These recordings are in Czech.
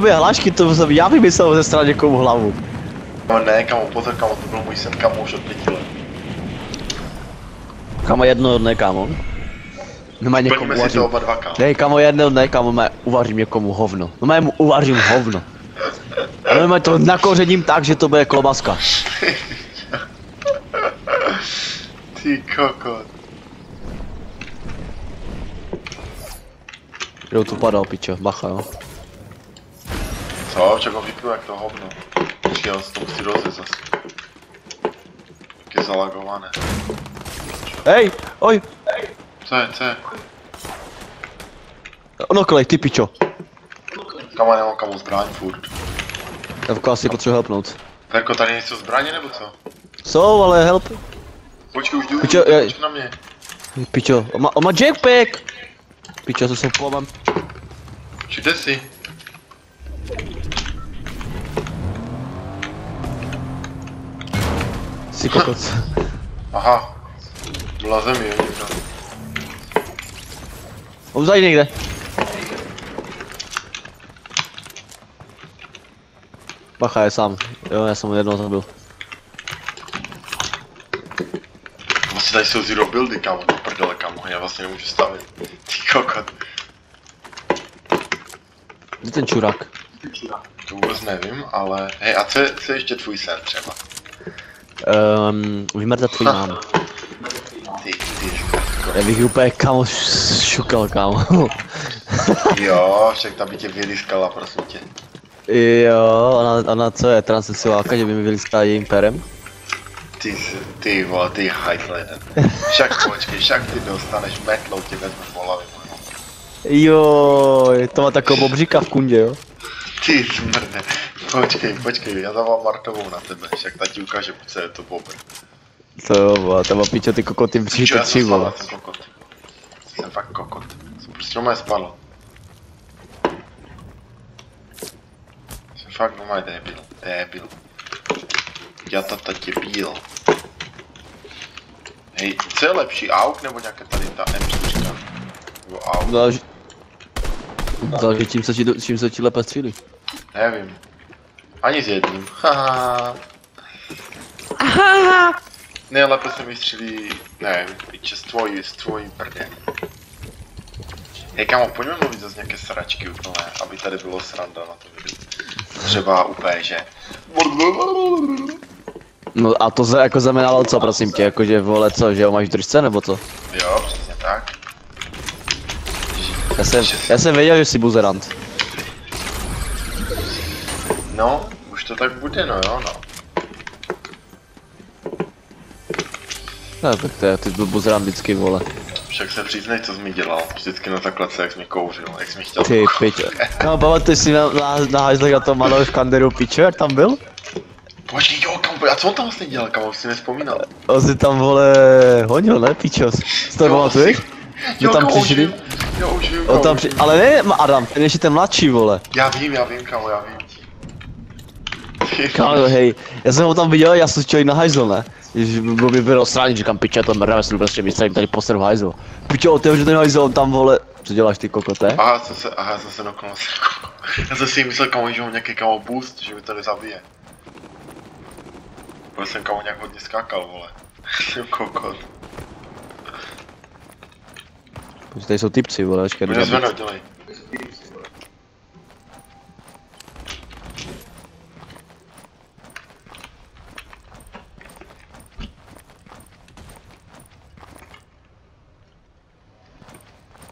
Tobě hlášky, to jsem já vymyslel ze strany někomu hlavu. No ne, kamo, pozor, kamo, to byl můj sen, kamo, už od pěti let. Kamo jedno dne, kamo. No má někomu Plníme uvařím. oba dva, kamo. Ne, kamo jedno dne, kamo, má, uvařím někomu hovno. No má mu uvařím hovno. Ale má to nakořením tak, že to bude klobaska. Ty kokot. Jo, tu padal, pičo, bacha, jo. Co, však ho vypnu jak to hovno. Počkej, já si to musí rozjet zase. Je zalagované. Hej, oj, Co je, co je? no kolej, ty pičo. Kamo, já nemám kamo zbraň furt. Já to asi potřebuji helpnout. Verko, tady něco zbraně nebo co? Jsou, ale help. Počkej, už jdu, Pičo, jdu, já- počkej na mě. Pičo, on má, on má jackpack! Pičo, to jsem pomám. Všude si. Si kokot. Aha. Byla zemi, jo, někdo. Tady někde. Bacha je sám. Jo, já jsem ho jednou zabil. Vlastně tady jsou zero buildy, kámo, do prdele, kámo, já vlastně nemůžu stavit. Ty kokot. Kde ten čurák? To vůbec nevím, ale... Hej, a co je, co je ještě tvůj sen třeba? Um, vymrdat tvůj mám. Ty, ty, Já bych úplně kámo š- šukal kámo. Jo, však ta by tě vyliskala, prosím tě. jo, ona, ona co je, transsexuálka, že by mi vyliskala jejím perem? Ty, ty vole, ty hajtle jeden. Však počkej, však ty dostaneš metlou, tě vezmu po hlavě. Jo, to má takovou bobříka v kundě, jo? Ty smrde. Počkej, počkej, já dávám Martovou na tebe, však ta ti ukáže, co je to bobr. To jo, vole, to má pičo ty kokoty já tři, jsem vole. jsem kokot. Jsem fakt kokot. Jsem prostě normálně spadl. Jsem fakt normálně débil, débil. Já tata debil. Hej, co je lepší, AUK nebo nějaká tady ta M4? Nebo AUK? Záleží... Záleží čím se ti, čím se ti lépe střílí. Nevím. Ani s jedním. Ne, lépe se mi střílí, nevím, piče, s tvojí, s tvojí prdem. Hej kamo, pojďme mluvit zase nějaké sračky úplné, aby tady bylo sranda na to videu. Třeba úplně, že... No a to za, jako znamenalo co, prosím tě, jakože vole co, že ho máš v držce nebo co? Jo, přesně tak. Já jsem, já jsem věděl, že jsi buzerant. To tak bude, no jo, no. No, tak to je, ty byl buzerant vždycky, vole. Však se přiznej, co jsi mi dělal. Vždycky na základce, jak jsi mi kouřil, jak jsi mi chtěl Ty piče. No, pamatuješ si na, na, na na tom malou v Kanderu piče, jak tam byl? Počkej, jo, kamo, a co on tam vlastně dělal, kamo, už si nespomínal. On si tam, vole, honil, ne, pičo? Si to pamatuješ? Jo, tam přišli? Jo, už vím, tam při... Ale ne, Adam, ten ještě ten mladší, vole. Já vím, já vím, kamo, já vím. Kámo, hej, já jsem ho tam viděl, já jsem chtěl jít na hajzl, ne? Že bylo mi bylo srání, říkám, piče, to mrdavé, si prostě myslím, tady poser v hajzl. Piče, otevřu ten hajzl, on tam, vole, co děláš ty kokote? Aha, co se, aha, jsem se. Já jsem si myslel, kamo, že mám nějaký kamo boost, že mi to nezabije. Byl jsem kamo nějak hodně skákal, vole. Jsem kokot. Tady jsou typci, vole, počkej, Mě zvednout, dělej.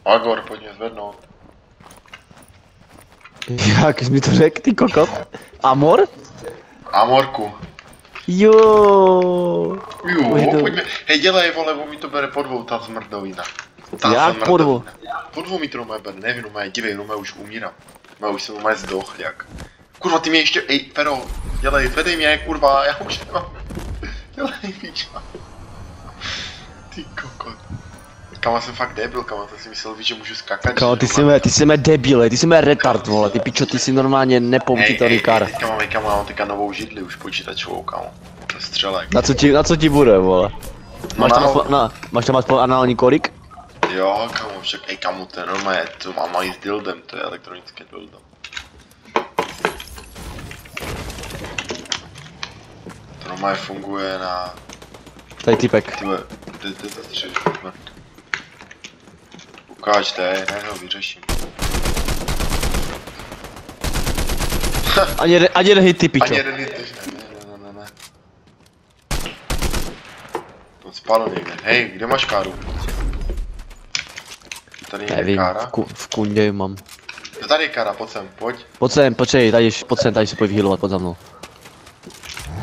Agor, pojď mě zvednout. Jak jsi mi to řekl, ty kokot? Amor? Amorku. Jo. Jo, Pojdu. pojďme. Hej, dělej, vole, on mi to bere po dvou, ta zmrdovina. Ta Jak po dvou? Po dvou mi to normálně bere, nevím, normálně, dívej, normálně už umírám. Já už jsem normálně zdochl, jak. Kurva, ty mě ještě, ej, Fero, dělej, vedej mě, kurva, já už nemám. Dělej, víš. Ty kokot. Kama jsem fakt debil, kama jsem si myslel, že můžu skakat. Kama, ty jsi mé, ty jsi mé debile, ty jsi mé retard, vole, ty pičo, ty jsi normálně nepoučitelný kar. Teďka mám, kama, mám teďka novou židli už počítačovou, kamo. To střelek. Na co ti, na co ti bude, vole? Máš tam, aspoň, na, máš tam aspoň anální kolik? Jo, kama, však, ej kama, to je normálně, to mám mají s dildem, to je elektronické dildo. To normálně funguje na... Tady typek. Tyhle, kde, kde to střelíš? Střeš? Ukážte, ne, ho vyřeším. Ani, jeden- ani jeden hit ty pičo. Ani jeden hit ne, ne, ne, ne, ne. To spadlo někde. Hej, kde máš káru? Tady je Nevím, kára. v, ku, v kundě mám. No tady je kára, pojď sem, pojď. Pojď sem, počkej, tady, pojď sem, tady se pojď vyhýlovat, pojď za mnou.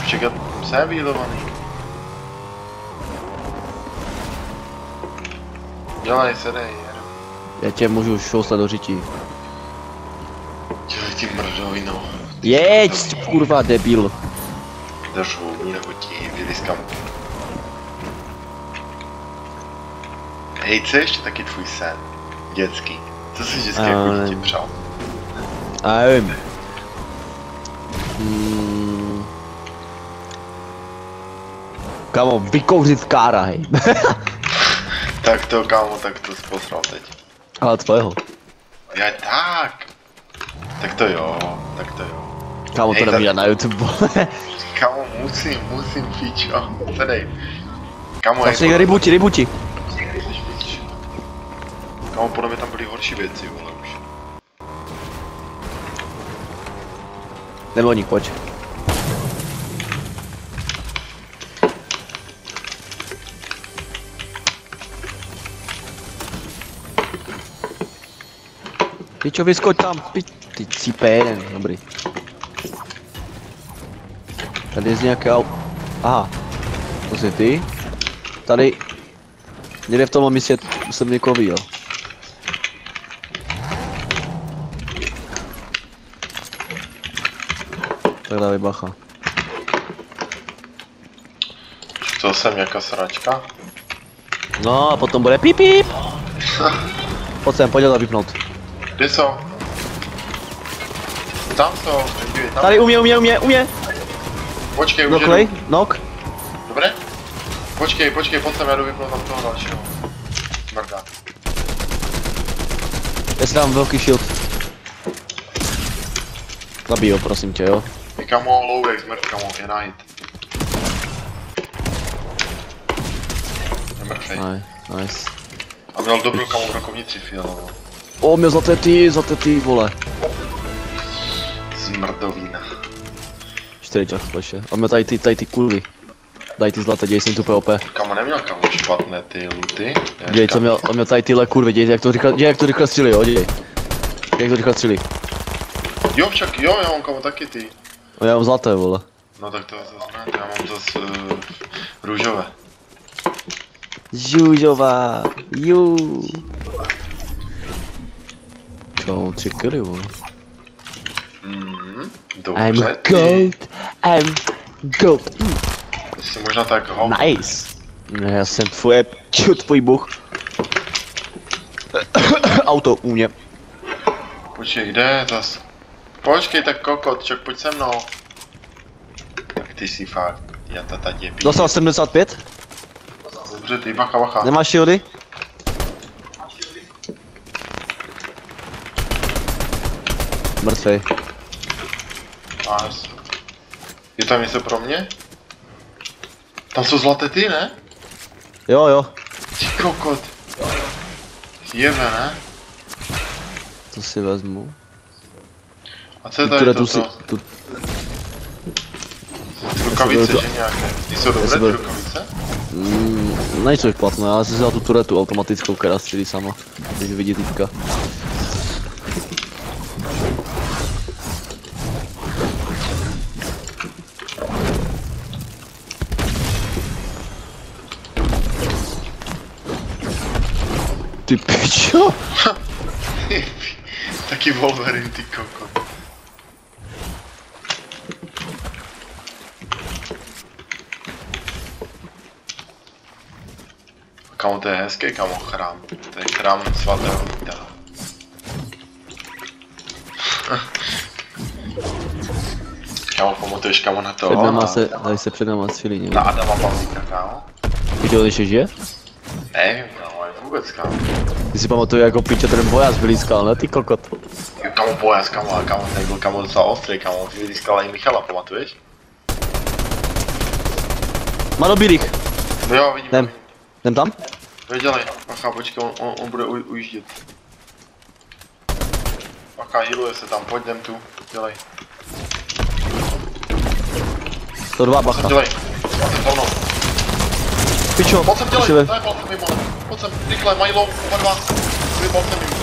Čekaj, jsem výlovaný. Dělej, sedej. Já tě můžu šouslat do řití. Dělej ty mrdovino. Jeď, kurva, debil. Držu, nebo ti vyliskám. Hej, co je ještě taky tvůj sen? Dětský. Co jsi vždycky jako Ale- dítě přál? A nevím. Hmm. Kamo, vykouřit kára, hej. Tak to, kámo, tak to jsi posral teď. Ale tvého. Já tak. Tak to jo, tak to jo. Kámo, to tak- na YouTube. Kámo, musím, musím, pičo. Sedej. Kámo, hej, Začni rybuti, rybuti. Kámo, podle mě tam byly horší věci, vole, už. Nebo pojď. Pičo, vyskoč tam, pi... Ty cípe jeden, dobrý. Tady je z nějaké au... Aha. To jsi ty? Tady... Někde v tom místě jsem někoho viděl. Tak dávej bacha. To jsem nějaká sračka? No a potom bude pip pip. Pojď sem, pojď ho vypnout. Kde jsou? Tam jsou, dívej, tam. Tady u mě, u mě, u mě, u mě. Počkej, už Noklej, jedu. nok. Dobré? Počkej, počkej, pojď sem, já jdu vypnout tam toho dalšího. Mrda. Já si dám velký shield. Zabij ho, prosím tě, jo. Je kamo, low jak zmrt, kamo, je na hit. Je mrtvej. Nice. A měl dobrou kamo brokovnici fialovou. O, mě zlaté ty, zlaté ty, vole. Zmrdovína. Čtyři čas, pleše. A mě tady ty, tady ty kurvy. Daj ty zlaté, děj jsem tu POP. Kamo neměl kamo špatné ty luty. Děj, co měl, on měl tady tyhle kurvy, děj, jak to rychle, děj, jak to rychle střílí, jo, děj. Jak to rychle střílí. Jo, však jo, já mám kamo taky ty. No já mám zlaté, vole. No tak to zase ne, já mám zase uh, růžové. Žužová, ju. To mám tři killy, vole. Mhm, I'm dobře. ty. goat, I'm goat. Jsi možná tak ho... Nice. Ne, já jsem tvoje, ču, tvůj bůh. Auto u mě. Počkej, kde je zas? Počkej, tak kokot, čak pojď se mnou. Tak ty si fakt, já tata tě pí. Dostal 75? Dobře, ty bacha, bacha. Nemáš shieldy? Mrtvej. Nice. Je tam něco pro mě? Tam jsou zlaté ty, ne? Jo, jo. Ty kokot. Jebe, ne? To si vezmu. A co je Které tady tu si, toto? tu, rukavice, to- že nějaké? Ty jsou dobré, si ty rukavice? mm, nejsou špatné, já si vzal tu turetu automatickou, která střílí sama. Když vidí týpka. Ty pičo. Taky Wolverine, ty kokot. Kamo, to je hezký, kamo, chrám. To je chrám svatého Víta. Kamo, pamatuješ kamo na to? Před náma se, tady se před náma střílí někdo. Na Adama Pavlíka, kámo? Viděl, když je žije? Nevím, vůbec, kámo. Ty si pamatuju jako piče ten bojas vylískal, ne ty kokot. Jo, Kamo, bojas, kamo, a kamo, ten byl kamo docela ostrý, kamo, ty vyzískala i Michala, pamatuješ? Má do bílých. No jo, vidím. Jdem. Jdem tam? Věděli. Bacha, počkej, on, on, on bude u, ujíždět. Bacha, healuje se tam, pojď, jdem tu. Dělej. 102 Pojď sem, bacha. dělej. Za mnou. Pičo, Pojď sem, dělej. To je mimo. Pojď sem, rychle, Milo, oba dva. Vybal jsem jim.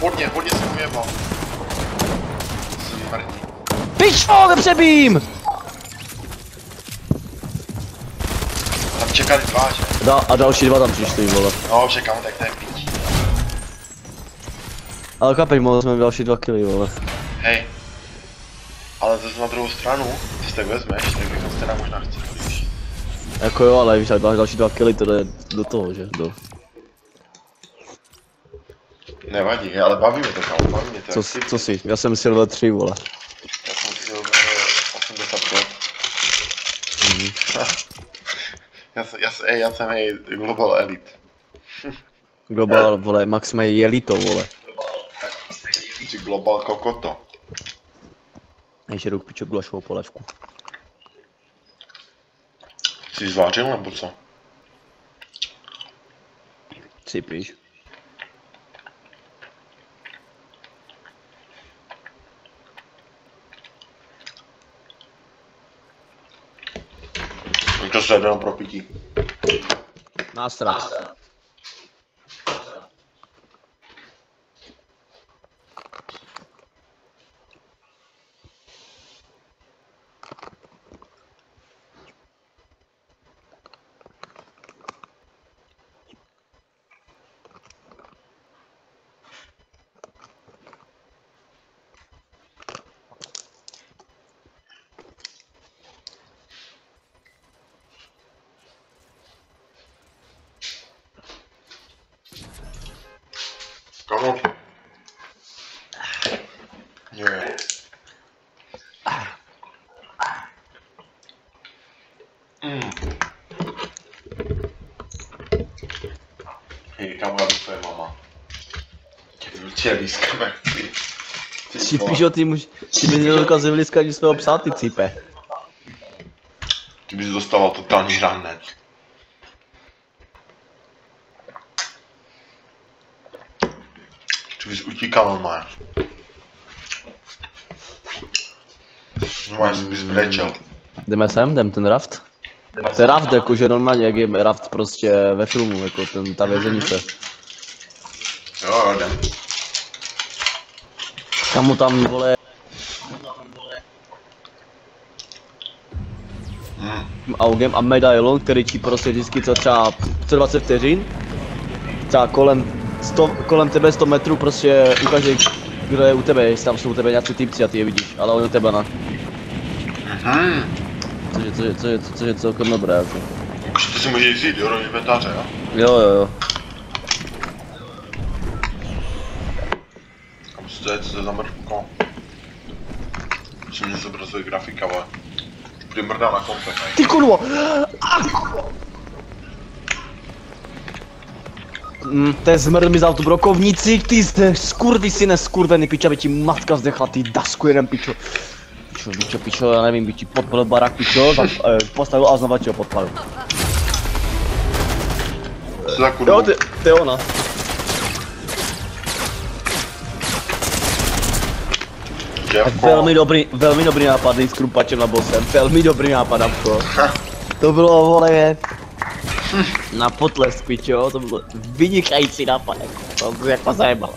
Hodně, hodně jsem mu jebal. Smrtí. pičo, nepřebím! Tam čekali dva, že? Da, a další dva tam přišli, vole. No, čekám, tak to je píč. Ale kapej, mohli jsme další dva killy, vole. Hej. Ale zase na druhou stranu, když tak vezmeš, tak bychom se teda možná chtěli, víš. Jako jo, ale víš, dva, další dva killy, to jde do toho, že? Do. Nevadí, ale baví mě to, kámo, baví mě to. Co, ty- co si? Já jsem silver 3, vole. Já jsem si ho 85. Mhm. já, jsem, já, jsem, ej, já jsem hej, Global Elite. Global, vole, Max mají jeli to, vole. Či Global Kokoto. K pičo gulašovou polévku. Jsi zvářil nebo co? Cipíš. To se jde pro pití. Nástrah. Komu? Je. Mm. Hej, kam byla tvoje mama? Tě vylčí lískame. Ty Cipíš, jo, ty muž, ty bys nedokázal vylískat ani svého psa, ty cipe. Ty bys dostával totální ranec. Ty bys utíkal normálně. Normálně bys brečel. Jdeme sem, jdem ten raft. To je raft, jakože normálně, jak je raft prostě ve filmu, jako ten, ta vězenice. Jo, jo, jdem. Kamu tam, vole, augem a medailon, který ti prostě vždycky co třeba 120 vteřin, třeba kolem, 100, kolem tebe 100 metrů prostě ukáže, kdo je u tebe, jestli tam jsou u tebe nějací typci a ty je vidíš, ale on je u tebe na. Mhm. Což je, což je, což je, což je celkem dobré, jako. Už to si můžeš vzít, jo, do inventáře, jo? Jo, jo, jo. To je, co to je za mrvko? Musím mě zobrazuje grafika, vole. Bude mrdá na kompet, ne? Ty kurvo! Mm, to je zmrt mi za tu brokovnici, ty jste skurvy syne skurvený piča, by ti matka zdechla, ty dasku jeden pičo. Pičo, pičo, pičo, já nevím, by ti podpalil barák, pičo, tak, eh, postavil a znova ti ho podpalil. Co za kurvu? Jo, ty, to je ona. Děvko. Velmi dobrý, velmi dobrý nápad, s krumpačem na bosem, velmi dobrý nápad, Apko. To bylo, vole, na potlesk, pičo, to bylo vynikající nápad, jako, to jako zajebalo.